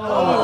Oh,